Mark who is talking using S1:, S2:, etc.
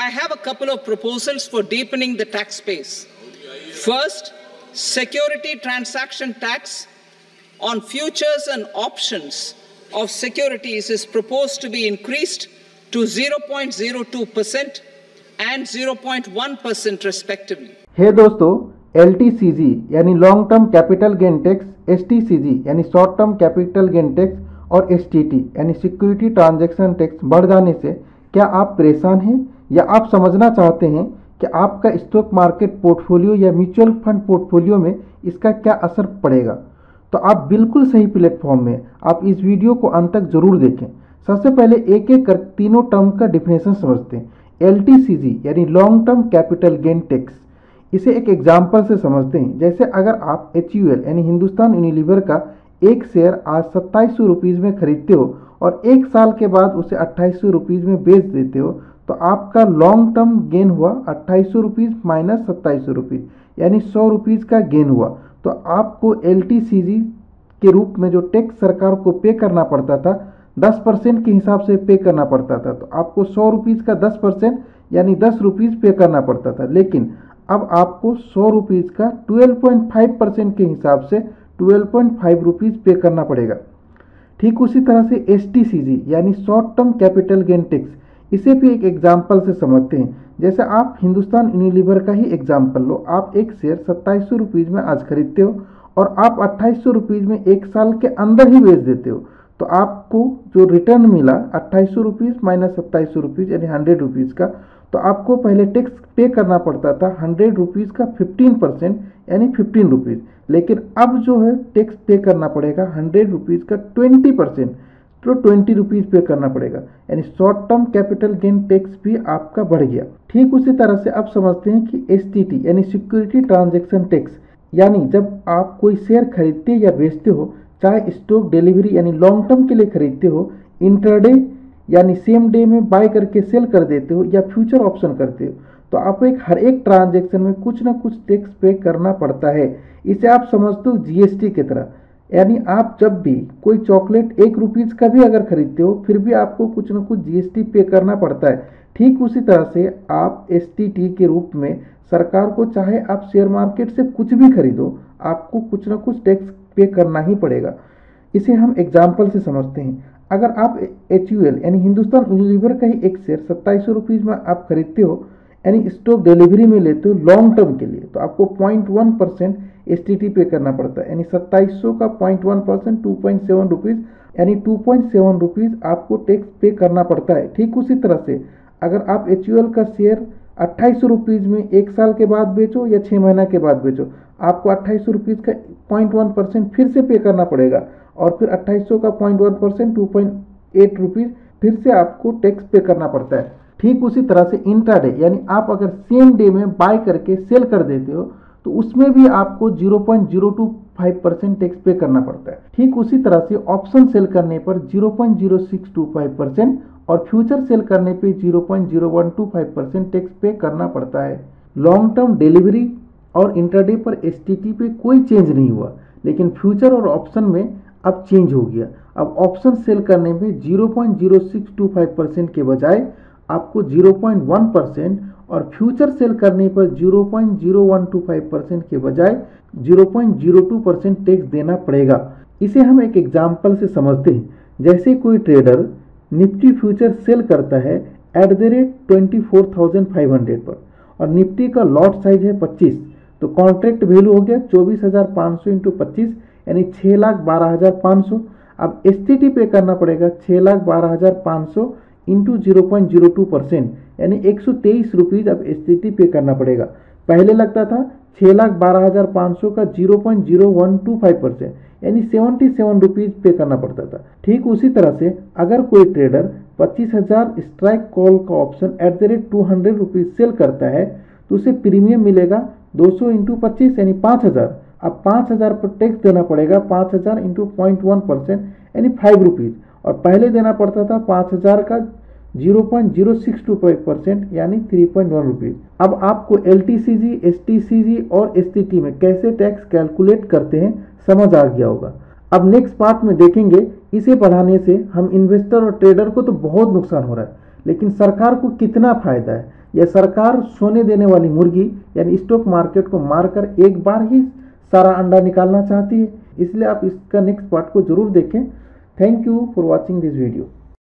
S1: I have a couple of proposals for deepening the tax space. First, security transaction tax on futures and options of securities is proposed to be increased to 0.02% and 0.1% respectively.
S2: Hey दोस्तों L यानी long term capital gain tax S यानी short term capital gain tax और S यानी security transaction tax बढ़ जाने से क्या आप परेशान हैं या आप समझना चाहते हैं कि आपका स्टॉक मार्केट पोर्टफोलियो या म्यूचुअल फंड पोर्टफोलियो में इसका क्या असर पड़ेगा तो आप बिल्कुल सही प्लेटफॉर्म में आप इस वीडियो को अंत तक ज़रूर देखें। सबसे पहले एक एक कर तीनों टर्म का डिफिनेशन समझते हैं। एलटीसीजी यानी long term capital gain tax इसे एक एग्ज़ाम्पल से समझते हैं। जैसे अगर आप एचयूएल यानी हिंदुस्तान यूनिलीवर का एक शेयर आज सत्ताईस सौ में खरीदते हो और एक साल के बाद उसे अट्ठाईस सौ में बेच देते हो तो आपका लॉन्ग टर्म गेन हुआ अट्ठाईस सौ रुपीज़ माइनस सत्ताईस सौ रुपीज़ यानी सौ रुपीज़ का गेन हुआ। तो आपको एलटीसीजी के रूप में जो टैक्स सरकार को पे करना पड़ता था, दस परसेंट के हिसाब से पे करना पड़ता था। तो आपको सौ रुपीज़ का दस परसेंट, यानी दस रुपीज़ पे करना पड़ता था। लेकिन अब आपको सौ रुपीज़ का ट्वेल्व पॉइंट फाइव परसेंट के हिसाब से twelve point five rupees pay करना पड़ेगा। ठीक उसी तरह से एसटीसीजी यानी short term capital gain tax इसे भी एक एग्ज़ाम्पल से समझते हैं। जैसे आप हिंदुस्तान यूनिलीवर का ही एग्ज़ाम्पल लो, आप एक शेयर सत्ताईस सौ में आज खरीदते हो और आप अट्ठाईस सौ में एक साल के अंदर ही बेच देते हो तो आपको जो रिटर्न मिला, अट्ठाईस सौ रुपीज़ माइनस सत्ताईस सौ रुपीज़ यानी हंड्रेड रुपीज़ का तो आपको पहले टैक्स पे करना पड़ता था हंड्रेड रुपीज़ का फिफ्टीन परसेंट, यानी फिफ्टीन रुपीज़। लेकिन अब जो है टैक्स पे करना पड़ेगा हंड्रेड रुपीज़ का ट्वेंटी परसेंट तो ट्वेंटी रुपीज़ पे करना पड़ेगा। यानी short term capital gain tax भी आपका बढ़ गया। ठीक उसी तरह से आप समझते हैं कि एस यानी सिक्योरिटी ट्रांजेक्शन टैक्स यानी जब आप कोई शेयर खरीदते या बेचते हो, चाहे स्टॉक डिलीवरी यानी लॉन्ग टर्म के लिए खरीदते हो इंटरडे यानी सेम डे में बाय करके सेल कर देते हो या फ्यूचर ऑप्शन करते हो तो आपको एक हर एक ट्रांजेक्शन में कुछ ना कुछ टैक्स पे करना पड़ता है। इसे आप समझते हो जीएसटी की तरह। यानी आप जब भी कोई चॉकलेट एक रुपीज़ का भी अगर खरीदते हो, फिर भी आपको कुछ ना कुछ जीएसटी पे करना पड़ता है। ठीक उसी तरह से आप एसटीटी के रूप में सरकार को चाहे आप शेयर मार्केट से कुछ भी खरीदो, आपको कुछ ना कुछ टैक्स पे करना ही पड़ेगा। इसे हम एग्ज़ाम्पल से समझते हैं। अगर आप एच यू एल यानी हिंदुस्तान यूनिलीवर का ही एक शेयर सत्ताईस सौ रुपीज़ में आप खरीदते हो, यानी स्टॉक डिलीवरी में लेते हो लॉन्ग टर्म के लिए तो आपको point one percent S T T pay करना पड़ता है। यानी सत्ताईस सौ का point one percent two point seven rupees यानी टू पॉइंट सेवन रुपीज़ आपको टैक्स पे करना पड़ता है। ठीक उसी तरह से अगर आप एच यू एल का शेयर अट्ठाईस रुपीज़ में एक साल के बाद बेचो या छः महीना के बाद बेचो। आपको अट्ठाईस रुपीज़ का पॉइंट वन परसेंट फिर से पे करना पड़ेगा और फिर अट्ठाईस सौ का point one percent two point eight rupees फिर से आपको टैक्स पे करना पड़ता है। ठीक उसी तरह से इंट्राडे यानी आप अगर सेम डे में बाय करके सेल कर देते हो तो उसमें भी आपको 0.025 परसेंट टैक्स पे करना पड़ता है। ठीक उसी तरह से ऑप्शन सेल करने पर 0.0625 परसेंट और फ्यूचर सेल करने पे 0.0125 परसेंट टैक्स पे करना पड़ता है। लॉन्ग टर्म डिलीवरी और इंटरडे पर एसटीटी पे कोई चेंज नहीं हुआ, लेकिन फ्यूचर और ऑप्शन में अब चेंज हो गया। अब ऑप्शन सेल करने में 0.0625 परसेंट के बजाय आपको 0.1 परसेंट और फ्यूचर सेल करने पर 0.0125 परसेंट के बजाय 0.02 परसेंट टैक्स देना पड़ेगा। इसे हम एक एग्ज़ाम्पल से समझते हैं। जैसे कोई ट्रेडर निफ्टी फ्यूचर सेल करता है at the rate twenty four thousand five hundred पर। और निफ्टी का लॉट साइज़ है पच्चीस तो कॉन्ट्रैक्ट वैल्यू हो गया चौबीस हज़ार पाँच सौ इंटू पच्चीस, यानी छः लाख बारह हज़ार पाँच सौ। अब एस टी टी पे करना पड़ेगा छः लाख बारह हज़ार पाँच सौ into zero point zero two percent, यानी एक सौ तेईस रुपीज़ अब एस टी टी पे करना पड़ेगा। पहले लगता था छः लाख बारह हज़ार पाँच सौ का zero point zero one two five percent, यानी सेवेंटी सेवन रुपीज़ पे करना पड़ता था। ठीक उसी तरह से अगर कोई ट्रेडर पच्चीस हज़ार स्ट्राइक कॉल का option at the rate two hundred rupees sell करता है तो उसे प्रीमियम मिलेगा दो सौ इंटू पच्चीस, यानी पाँच हज़ार। अब पाँच हज़ार पर टैक्स देना पड़ेगा पाँच हज़ार इंटू पॉइंट वन परसेंट यानी फाइव रुपीज़ और पहले देना पड़ता था पाँच हज़ार का zero point zero six two five percent यानी थ्री पॉइंट वन रुपीज़। अब आपको L T C G S T C G और एस टी टी में कैसे टैक्स कैलकुलेट करते हैं, समझ आ गया होगा। अब नेक्स्ट पार्ट में देखेंगे, इसे बढ़ाने से हम इन्वेस्टर और ट्रेडर को तो बहुत नुकसान हो रहा है, लेकिन सरकार को कितना फ़ायदा है? या सरकार सोने देने वाली मुर्गी, यानी स्टॉक मार्केट को मारकर एक बार ही सारा अंडा निकालना चाहती है। इसलिए आप इसका नेक्स्ट पार्ट को ज़रूर देखें। Thank you for watching this video